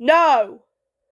No!